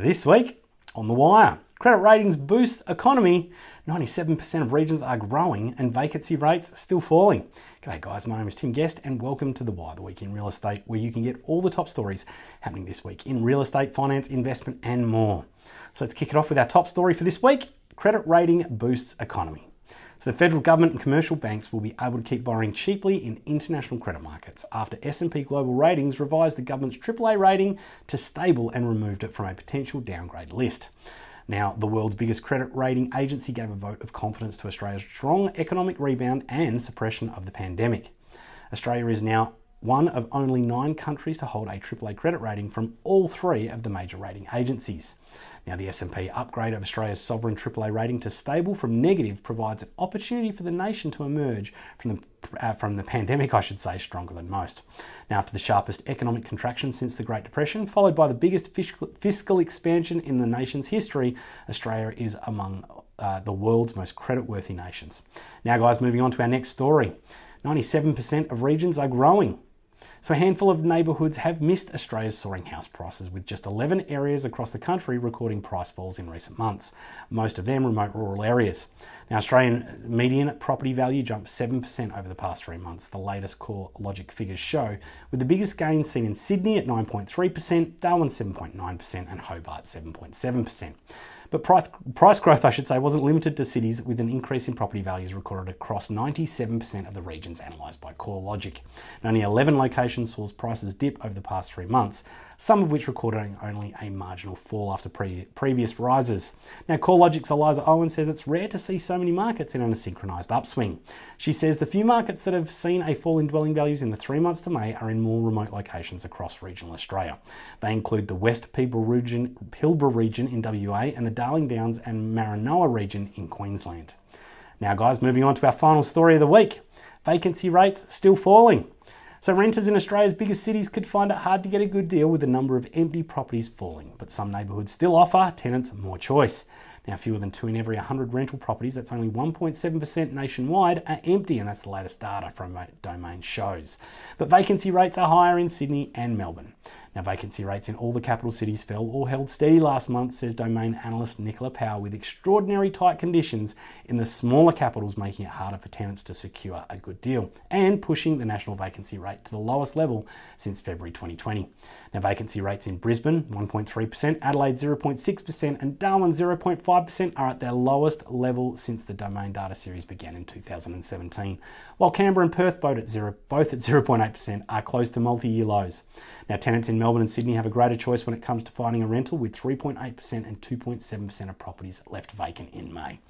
This week on The Wire, credit ratings boost economy, 97% of regions are growing and vacancy rates still falling. G'day guys, my name is Tim Guest and welcome to The Wire, the week in real estate, where you can get all the top stories happening this week in real estate, finance, investment, and more. So let's kick it off with our top story for this week credit rating boosts economy. So the federal government and commercial banks will be able to keep borrowing cheaply in international credit markets after S&P Global Ratings revised the government's AAA rating to stable and removed it from a potential downgrade list. Now, the world's biggest credit rating agency gave a vote of confidence to Australia's strong economic rebound and suppression of the pandemic. Australia is now one of only nine countries to hold a AAA credit rating from all three of the major rating agencies. Now, the S&P upgrade of Australia's sovereign AAA rating to stable from negative provides an opportunity for the nation to emerge from the, uh, from the pandemic, I should say, stronger than most. Now, after the sharpest economic contraction since the Great Depression, followed by the biggest fiscal, expansion in the nation's history, Australia is among uh, the world's most creditworthy nations. Now, guys, moving on to our next story. 97% of regions are growing. So, a handful of neighbourhoods have missed Australia's soaring house prices, with just 11 areas across the country recording price falls in recent months, most of them remote rural areas. Now, Australian median property value jumped 7% over the past three months, the latest CoreLogic figures show, with the biggest gains seen in Sydney at 9.3%, Darwin 7.9%, and Hobart 7.7%. But price, price growth, I should say, wasn't limited to cities, with an increase in property values recorded across 97% of the regions analysed by CoreLogic. And only 11 locations saw prices dip over the past three months, some of which recorded only a marginal fall after pre- previous rises. Now, CoreLogic's Eliza Owen says it's rare to see so many markets in an asynchronized upswing. She says the few markets that have seen a fall in dwelling values in the three months to May are in more remote locations across regional Australia. They include the West Pilbara region, Pilbara region in WA and the Darling Downs and Maranoa region in Queensland. Now, guys, moving on to our final story of the week. Vacancy rates still falling. So renters in Australia's biggest cities could find it hard to get a good deal with the number of empty properties falling, but some neighbourhoods still offer tenants more choice. Now, fewer than two in every 100 rental properties, that's only 1.7% nationwide, are empty, and that's the latest data from uh, Domain shows. But vacancy rates are higher in Sydney and Melbourne. Now, vacancy rates in all the capital cities fell or held steady last month, says domain analyst Nicola Powell, with extraordinary tight conditions in the smaller capitals making it harder for tenants to secure a good deal and pushing the national vacancy rate to the lowest level since February 2020. Now, vacancy rates in Brisbane 1.3%, Adelaide 0.6%, and Darwin 0.5% are at their lowest level since the domain data series began in 2017, while Canberra and Perth both at, 0, both at 0.8% are close to multi year lows. Now, tenants Melbourne and Sydney have a greater choice when it comes to finding a rental, with 3.8% and 2.7% of properties left vacant in May.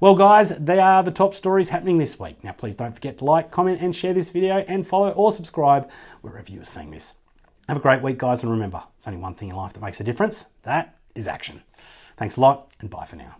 Well, guys, they are the top stories happening this week. Now, please don't forget to like, comment, and share this video, and follow or subscribe wherever you are seeing this. Have a great week, guys, and remember, it's only one thing in life that makes a difference that is action. Thanks a lot, and bye for now.